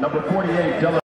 number 48,